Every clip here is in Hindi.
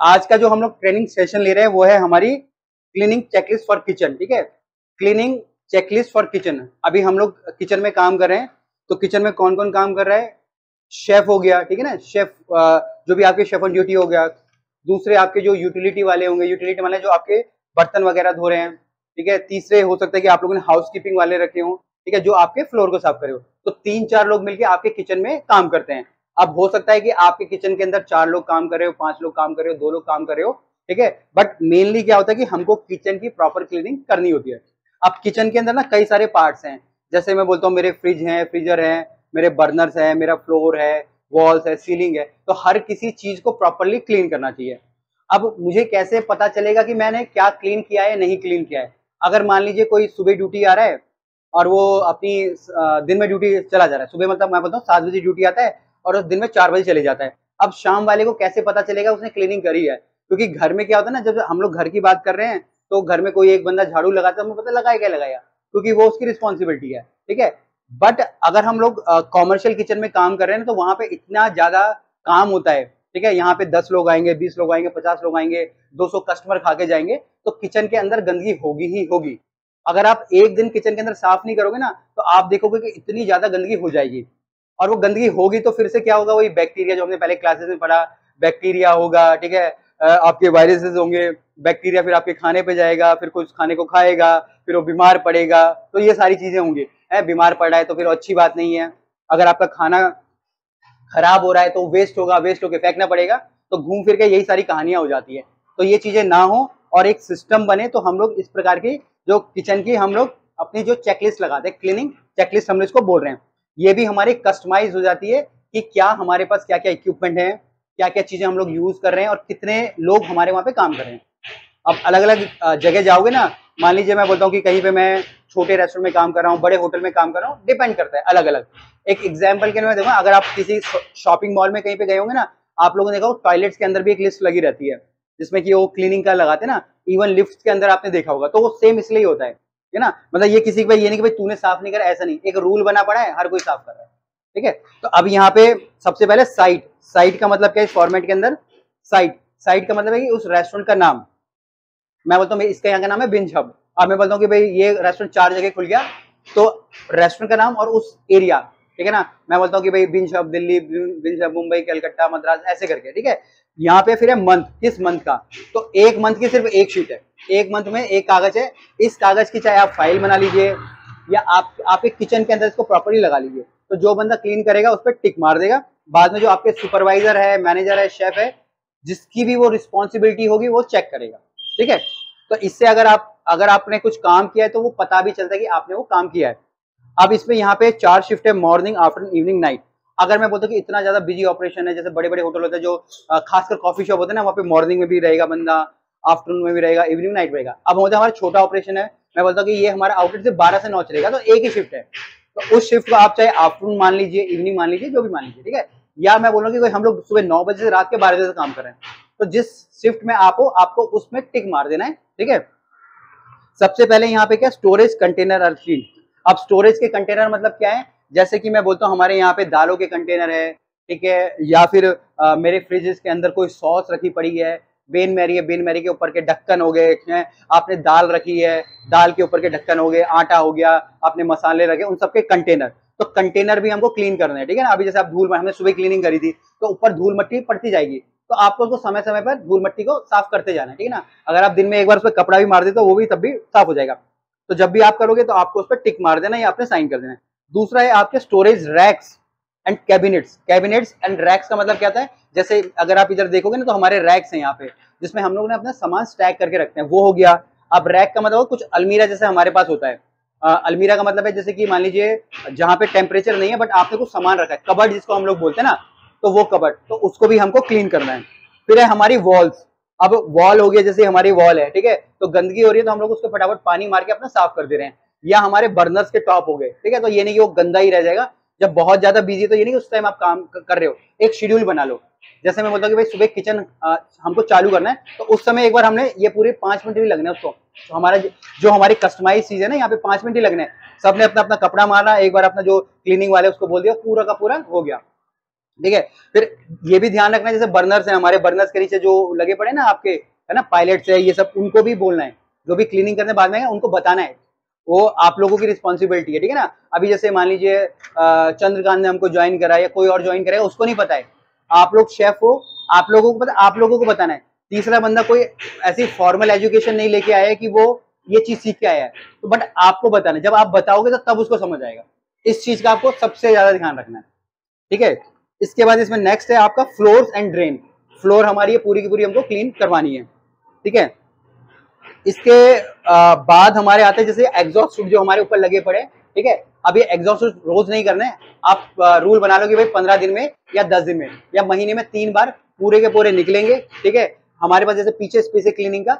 आज का जो हम लोग ट्रेनिंग सेशन ले रहे हैं, वो है हमारी क्लीनिंग चेकलिस्ट फॉर किचन ठीक है? क्लीनिंग चेकलिस्ट फॉर किचन अभी हम लोग किचन में काम कर रहे हैं तो किचन में कौन कौन काम कर रहा है? शेफ हो गया, ठीक है ना? शेफ जो भी आपके शेफ ऑन ड्यूटी हो गया, दूसरे आपके जो यूटिलिटी वाले होंगे यूटिलिटी वाले जो आपके बर्तन वगैरह धो रहे हैं, ठीक है? तीसरे हो सकता है कि आप लोगों ने हाउस कीपिंग वाले रखे हो, ठीक है? जो आपके फ्लोर को साफ़ करे हो। तो तीन चार लोग मिलकर आपके किचन में काम करते हैं। अब हो सकता है कि आपके किचन के अंदर चार लोग काम कर रहे हो, पाँच लोग काम कर रहे हो, दो लोग काम कर रहे हो, ठीक है? बट मेनली क्या होता है कि हमको किचन की प्रॉपर क्लीनिंग करनी होती है। अब किचन के अंदर ना कई सारे पार्ट्स हैं। जैसे मैं बोलता हूँ, मेरे फ्रिज हैं फ्रीजर है, मेरे बर्नर्स है, मेरा फ्लोर है वॉल्स है सीलिंग है तो हर किसी चीज़ को प्रॉपरली क्लीन करना चाहिए। अब मुझे कैसे पता चलेगा कि मैंने क्या क्लीन किया है नहीं क्लीन किया है? अगर मान लीजिए कोई सुबह ड्यूटी आ रहा है और वो अपनी दिन में ड्यूटी चला जा रहा है। सुबह मतलब मैं बताऊँ सात बजे ड्यूटी आता है और दिन में चार बजे चले जाता है। अब शाम वाले को कैसे पता चलेगा? उसने क्लीनिंग करी है। क्योंकि घर में क्या होता है ना, जब हम लोग घर की बात कर रहे हैं तो घर में कोई एक बंदा झाड़ू लगाता है, हमें पता लगाया क्या लगाया? क्योंकि वो उसकी रिस्पॉन्सिबिलिटी है, ठीक है? बट अगर हम लोग कॉमर्शियल किचन में काम कर रहे हैं तो वहाँ पे इतना ज़्यादा काम होता है, ठीक है? यहाँ पे दस लोग आएँगे, बीस लोग आएँगे, पचास लोग आएँगे, दो सौ कस्टमर खा के जाएँगे तो किचन के अंदर गंदगी होगी ही होगी। अगर आप एक दिन किचन के अंदर साफ़ नहीं करोगे ना तो आप देखोगे कि इतनी ज़्यादा गंदगी हो जाएगी। और वो गंदगी होगी तो फिर से क्या होगा? वही बैक्टीरिया जो हमने पहले क्लासेस में पढ़ा बैक्टीरिया होगा, ठीक है? आपके वायरसेस होंगे बैक्टीरिया फिर आपके खाने पे जाएगा, फिर कुछ खाने को खाएगा, फिर वो बीमार पड़ेगा तो ये सारी चीज़ें होंगी। है, बीमार पड़ रहा है तो फिर अच्छी बात नहीं है। अगर आपका खाना खराब हो रहा है तो वेस्ट होगा वेस्ट होकर फेंकना पड़ेगा तो घूम फिर के यही सारी कहानियाँ हो जाती है। तो ये चीज़ें ना हो और एक सिस्टम बने तो हम लोग इस प्रकार की जो किचन की हम लोग अपनी जो चेकलिस्ट लगाते हैं क्लीनिंग चेकलिस्ट हम लोग इसको बोल रहे हैं। ये भी हमारी कस्टमाइज हो जाती है कि क्या हमारे पास क्या क्या इक्विपमेंट है क्या क्या चीज़ें हम लोग यूज़ कर रहे हैं और कितने लोग हमारे वहाँ पे काम कर रहे हैं। अब अलग अलग जगह जाओगे ना, मान लीजिए मैं बोलता हूँ कि कहीं पे मैं छोटे रेस्टोरेंट में काम कर रहा हूँ, बड़े होटल में काम कर रहा हूँ डिपेंड करता है अलग अलग एक एग्ज़ाम्पल के लिए मैं देखूँ, अगर आप किसी शॉपिंग मॉल में कहीं पे गए होंगे ना, आप लोगों ने देखा टॉयलेट्स के अंदर भी एक लिस्ट लगी रहती है, जिसमें कि वो क्लीनिंग का लगाते हैं ना इवन लिफ्ट के अंदर आपने देखा होगा तो वो सेम इसलिए होता है। है ना? मतलब ये किसी के भाई ये नहीं कि भाई तूने साफ़ नहीं करा, ऐसा नहीं। एक रूल बना पड़ा है, हर कोई साफ़ कर रहा है। ठीक है? तो अब यहाँ पे सबसे पहले साइट साइट का मतलब क्या है? फॉर्मेट के अंदर साइट साइट का मतलब है कि उस रेस्टोरेंट का नाम। मैं बोलता हूँ इसका यहाँ का नाम है बिंज हब अब मैं बोलता हूँ कि भाई ये रेस्टोरेंट चार जगह खुल गया तो रेस्टोरेंट का नाम और उस एरिया ठीक है ना? मैं बोलता हूँ कि भाई Binge Hub Delhi, Binge Hub Mumbai, Calcutta, Madras, ऐसे करके, ठीक है? यहाँ पे फिर है मंथ किस मंथ का? तो एक मंथ की सिर्फ़ एक शीट है। एक मंथ में एक कागज़ है। इस कागज़ की चाहे आप फ़ाइल बना लीजिए, या आप आपके किचन के अंदर इसको प्रॉपरली लगा लीजिए। तो जो बंदा क्लीन करेगा, उस पर टिक मार देगा। बाद में जो आपके सुपरवाइजर है मैनेजर है शेफ है, जिसकी भी वो रिस्पॉन्सिबिलिटी होगी, वो चेक करेगा। ठीक है? तो इससे अगर आप, अगर आपने कुछ काम किया है तो वो पता भी चलता है कि आपने वो काम किया है। अब इसमें यहाँ पे चार शिफ्ट है मॉर्निंग आफ्टरनून इवनिंग नाइट अगर मैं बोलता कि इतना ज़्यादा बिज़ी ऑपरेशन है, जैसे बड़े बड़े होटल होते हैं जो खासकर कॉफ़ी शॉप होते हैं ना, वहाँ पे मॉर्निंग में भी रहेगा बंदा आफ्टरनून में भी रहेगा इवनिंग नाइट रहेगा. अब होता है हमारा छोटा ऑपरेशन है, मैं बोलता हूँ कि ये हमारा आउटलेट से बारह से नौ चलेगा तो एक ही शिफ्ट है. तो उस शिफ्ट को आप चाहे आफ्टरनून मान लीजिए इवनिंग मान लीजिए, जो भी मान लीजिए, ठीक है? या मैं बोल हूँ कि हम लोग सुबह नौ बजे से रात के बारह बजे से काम कर रहे हैं तो जिस शिफ्ट में आप हो, आपको उसमें टिक मार देना है, ठीक है? सबसे पहले यहाँ पे क्या? स्टोरेज कंटेनर क्लीन अब स्टोरेज के कंटेनर मतलब क्या है? जैसे कि मैं बोलता हूँ हमारे यहाँ पे दालों के कंटेनर है ठीक है? या फिर आ, मेरे फ्रिजेस के अंदर कोई सॉस रखी पड़ी है बेन मैरी है बेन मैरी के ऊपर के ढक्कन हो गए आपने दाल रखी है दाल के ऊपर के ढक्कन हो गए आटा हो गया आपने मसाले रखे उन सबके कंटेनर तो कंटेनर भी हमको क्लीन करना है ठीक है ना? अभी जैसे आप धूल हमने सुबह क्लीनिंग करी थी तो ऊपर धूल मट्टी पड़ती जाएगी। तो आपको उसको समय समय पर धूल मट्टी को साफ़ करते जाना है ठीक है ना? अगर आप दिन में एक बार उस पर कपड़ा भी मार दे तो वो भी तब भी साफ़ हो जाएगा। तो जब भी आप करोगे तो आपको उस पर टिक मार देना या आपने साइन कर देना। है दूसरा है आपके storage racks and cabinets cabinets and racks का मतलब क्या होता है? जैसे अगर आप इधर देखोगे ना तो हमारे रैक्स हैं यहाँ पे, जिसमें हम लोग ने अपना सामान स्टैक करके रखते हैं। वो हो गया। अब रैक का मतलब कुछ अलमीरा जैसे हमारे पास होता है। अलमीरा का मतलब है जैसे कि मान लीजिए जहाँ पे टेम्परेचर नहीं है बट आपने कुछ सामान रखा है। कबर्ड जिसको हम लोग बोलते हैं ना तो वो कबर्ड तो उसको भी हमको क्लीन करना है। फिर है हमारी वॉल्स अब वॉल हो गया, जैसे हमारी वॉल है, ठीक है? तो गंदगी हो रही है तो हम लोग उसको फटाफट पानी मार के अपना साफ़ कर दे रहे हैं। या हमारे बर्नर्स के टॉप हो गए, ठीक है? तो ये नहीं कि वो गंदा ही रह जाएगा। जब बहुत ज़्यादा बिज़ी तो ये नहीं कि उस टाइम आप काम कर रहे हो। एक शेड्यूल बना लो। जैसे मैं बोलता हूँ भाई सुबह किचन हमको चालू करना है तो उस समय एक बार हमने ये पूरे पाँच मिनट भी लगने उसको। तो हमारा जो हमारी कस्टमाइज चीज़ है ना, यहाँ पे पाँच मिनट ही लगने सबने अपना अपना कपड़ा मारा, एक बार अपना जो क्लीनिंग वाले उसको बोल दिया, पूरा का पूरा हो गया। ठीक है? फिर ये भी ध्यान रखना, जैसे बर्नर्स है, हमारे बर्नर्स के नीचे जो लगे पड़े ना आपके, है ना पायलट्स है, ये सब, उनको भी बोलना है। जो भी क्लीनिंग करने बाद में उनको बताना है। वो आप लोगों की रिस्पॉन्सिबिलिटी है, ठीक है ना? अभी जैसे मान लीजिए चंद्रकांत ने हमको ज्वाइन करा या कोई और ज्वाइन करेगा उसको नहीं पता है। आप लोग शेफ हो, आप लोगों को पता, आप लोगों को बताना है। तीसरा बंदा कोई ऐसी फॉर्मल एजुकेशन नहीं लेके आया है कि वो ये चीज़ सीख के आया है। तो बट आपको बताना जब आप बताओगे तो तब उसको समझ आएगा। इस चीज़ का आपको सबसे ज़्यादा ध्यान रखना है। ठीक है? इसके बाद इसमें नेक्स्ट है आपका फ्लोर एंड ड्रेन फ्लोर हमारी है, पूरी की पूरी हमको क्लीन करवानी है। ठीक है? इसके बाद हमारे आते हैं, जैसे एग्जॉस्ट सूट जो हमारे ऊपर लगे पड़े ठीक है? अब ये एग्जॉस्ट सूट रोज नहीं करने आप रूल बना लो कि भाई पंद्रह दिन में या दस दिन में या महीने में तीन बार पूरे के पूरे निकलेंगे, ठीक है? हमारे पास जैसे पीछे स्पेस है क्लीनिंग का,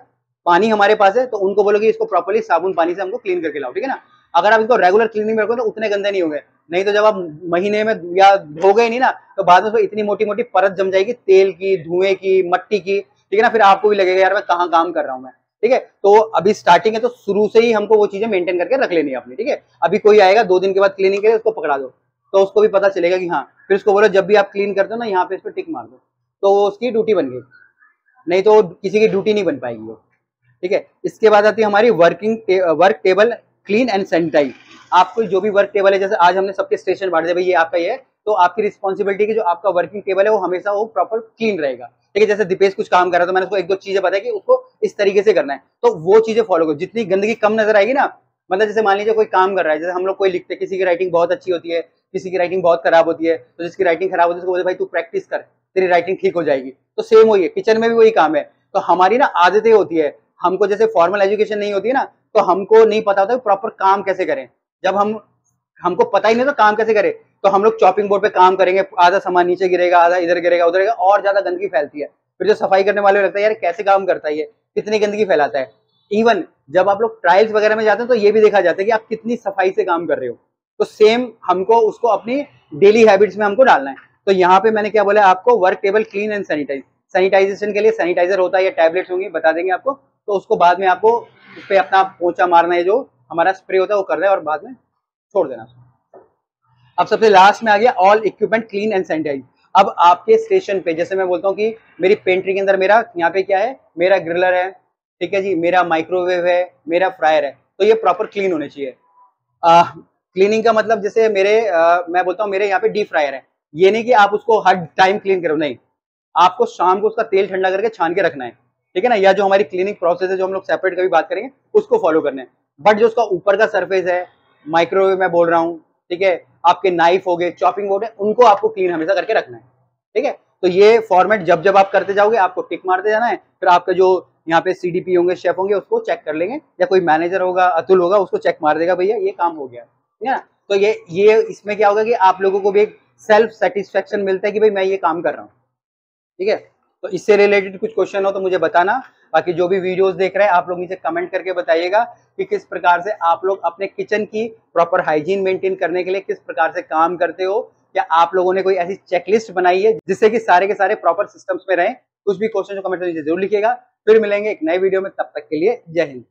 पानी हमारे पास है तो उनको बोलोगे इसको प्रॉपरली साबुन पानी से हमको क्लीन करके लाओ, ठीक है ना? अगर आप इसको रेगुलर क्लीनिंग में रखो तो उतने गंदे नहीं होंगे। नहीं तो जब आप महीने में या हो गए नहीं ना तो बाद में इतनी मोटी मोटी परत जम जाएगी, तेल की, धुएँ की, मट्टी की, ठीक है ना? फिर आपको भी लगेगा, यार, मैं कहाँ काम कर रहा हूँ मैं? ठीक है? तो अभी स्टार्टिंग है तो शुरू से ही हमको वो चीज़ें मेंटेन करके रख लेनी है अपनी, ठीक है? अभी कोई आएगा, दो दिन के बाद क्लीनिंग के लिए उसको पकड़ा दो तो उसको भी पता चलेगा कि हाँ फिर उसको बोलो, जब भी आप क्लीन करते हो ना, यहाँ पे इस पर टिक मार दो। तो उसकी ड्यूटी बन गई। नहीं तो किसी की ड्यूटी नहीं बन पाएगी वो, ठीक है? इसके बाद आती है हमारी working work table clean and sanitise आपको जो भी वर्क टेबल है, जैसे आज हमने सबके स्टेशन बांट दिया भाई ये आपका ये तो आपकी रिस्पॉन्सिबिलिटी की जो आपका वर्किंग टेबल है, वो हमेशा वो प्रॉपर क्लीन रहेगा। ठीक है, जैसे दीपेश कुछ काम कर रहा है तो मैंने उसको एक दो चीज़ें बताया कि उसको इस तरीके से करना है। तो वो चीज़ें फॉलो करो। जितनी गंदगी कम नज़र आएगी ना मतलब जैसे मान लीजिए कोई काम कर रहा है, जैसे हम लोग कोई लिखते हैं, किसी की राइटिंग बहुत अच्छी होती है, किसी की राइटिंग बहुत खराब होती है तो जिसकी राइटिंग खराब होती है, उसको बोलते भाई तू प्रैक्टिस कर, तेरी राइटिंग ठीक हो जाएगी। तो सेम वही है किचन में भी वही काम है। तो हमारी ना आदतें होती है, हमको जैसे फॉर्मल एजुकेशन नहीं होती है ना तो हमको नहीं पता होता प्रॉपर काम कैसे करें। जब हम, हमको पता ही नहीं तो काम कैसे करें तो हम लोग चॉपिंग बोर्ड पे काम करेंगे, आधा सामान नीचे गिरेगा, आधा इधर गिरेगा, उधर गिरेगा, और ज़्यादा गंदगी फैलती है। फिर जो सफ़ाई करने वाले लगता है, यार, कैसे काम करता है ये? कितनी गंदगी फैलाता है? इवन जब आप लोग ट्रायल्स वगैरह में जाते हैं तो ये भी देखा जाता है कि आप कितनी सफ़ाई से काम कर रहे हो। तो सेम हमको उसको अपनी डेली हैबिट्स में हमको डालना है। तो यहाँ पे मैंने क्या बोला आपको work table clean and sanitise sanitisation के लिए सैनिटाइजर होता है या टैबलेट्स होंगी, बता देंगे आपको। तो उसको बाद में आपको उस पर अपना पोचा मारना है जो हमारा स्प्रे होता है वो करना है और बाद में छोड़ देना अब सबसे लास्ट में आ गया all equipment clean and sanitise अब आपके स्टेशन पे जैसे मैं बोलता हूँ कि मेरी पेंट्री के अंदर मेरा यहाँ पे क्या है? मेरा ग्रिलर है ठीक है जी? मेरा माइक्रोवेव है मेरा फ्रायर है। तो ये प्रॉपर क्लीन होने चाहिए। क्लीनिंग का मतलब जैसे मेरे आ, मैं बोलता हूँ मेरे यहाँ पे डीप फ्रायर है। ये नहीं कि आप उसको हर टाइम क्लीन करो नहीं। आपको शाम को उसका तेल ठंडा करके छान के रखना है ठीक है ना? या जो हमारी क्लीनिंग प्रोसेस है जो हम लोग सेपरेट कभी बात करेंगे उसको फॉलो करना है। बट जो उसका ऊपर का सरफेस है माइक्रोवेव में बोल रहा हूँ, ठीक है? आपके नाइफ हो गए चॉपिंग बोर्ड है, उनको आपको क्लीन हमेशा करके रखना है, ठीक है? तो ये फॉर्मेट जब जब आप करते जाओगे, आपको टिक मारते जाना है, फिर आपका जो यहाँ पे सीडीपी होंगे शेफ होंगे, उसको चेक कर लेंगे, या कोई मैनेजर होगा, अतुल होगा, उसको चेक मार देगा, भैया, ये काम हो गया। ठीक है ना? तो ये ये इसमें क्या होगा कि आप लोगों को भी एक सेल्फ सेटिस्फेक्शन मिलता है कि, भाई, मैं ये काम कर रहा हूँ। ठीक है? तो इससे रिलेटेड कुछ क्वेश्चन हो तो मुझे बताना। बाकी जो भी वीडियोस देख रहे हैं, आप लोग मुझे कमेंट करके बताइएगा कि किस प्रकार से आप लोग अपने किचन की प्रॉपर हाइजीन मेंटेन करने के लिए किस प्रकार से काम करते हो, या आप लोगों ने कोई ऐसी चेकलिस्ट बनाई है जिससे कि सारे के सारे प्रॉपर सिस्टम्स में रहें, कुछ भी क्वेश्चन कमेंट में ज़रूर लिखिएगा। फिर मिलेंगे एक नए वीडियो में, तब तक के लिए जय हिंद।